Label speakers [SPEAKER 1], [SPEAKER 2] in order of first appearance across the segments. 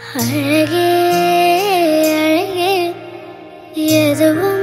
[SPEAKER 1] அழகே அழகே எதுவும்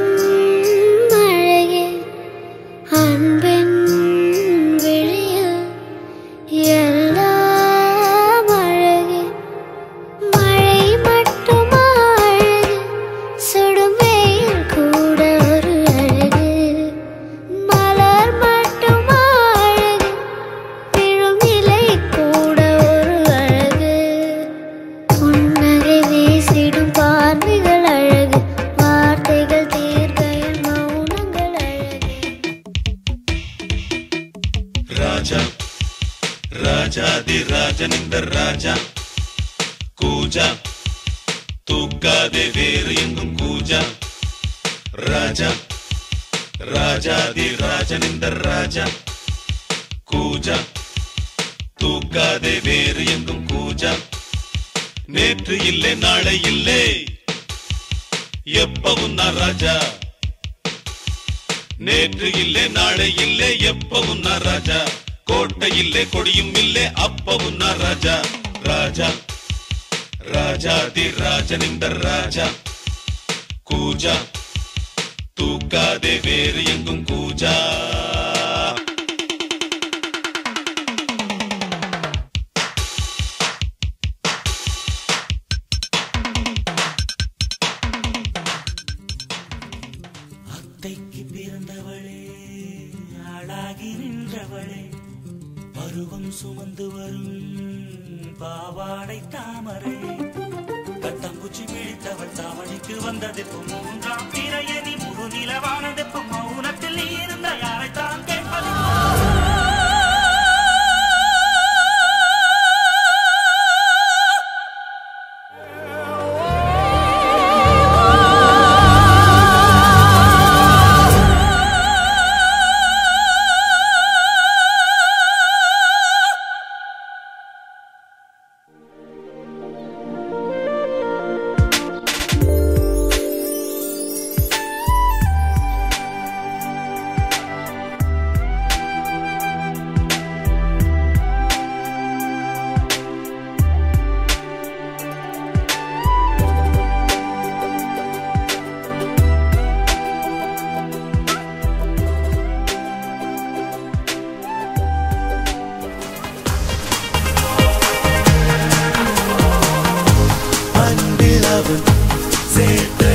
[SPEAKER 1] ராஜாதி ராஜன் இந்த
[SPEAKER 2] ராஜா. கூஜா. தூக்காதே வேறு எங்கும் கூஜா. ராஜா. ராஜாதி ராஜன் இந்த ராஜா. கூஜா. தூக்காதே வேறு எங்கும் கூஜா. நேற்று இல்லை நாளை இல்லை. எப்பவும் நான் ராஜா. நேற்று இல்லை நாளை இல்லை எப்பவும் நான் ராஜா. கோட்டையில்லே கொடியும் இல்லே அப்பவும் நான் ராஜா ராஜா. ராஜா தி ராஜன் இந்த ராஜா. கூஜா. தூக்காதே வேறு எங்கும் கூஜா.
[SPEAKER 3] அத்தைக்கு பிறந்தவளே அழாகி நின்றவளே பருவம் சுமந்து வரும் பாவாடை தாமரை. கட்டம்பூச்சி பிடித்தவள் தாவணிக்கு வந்தது மூன்றாம் திரையணி முழு loving. Say it.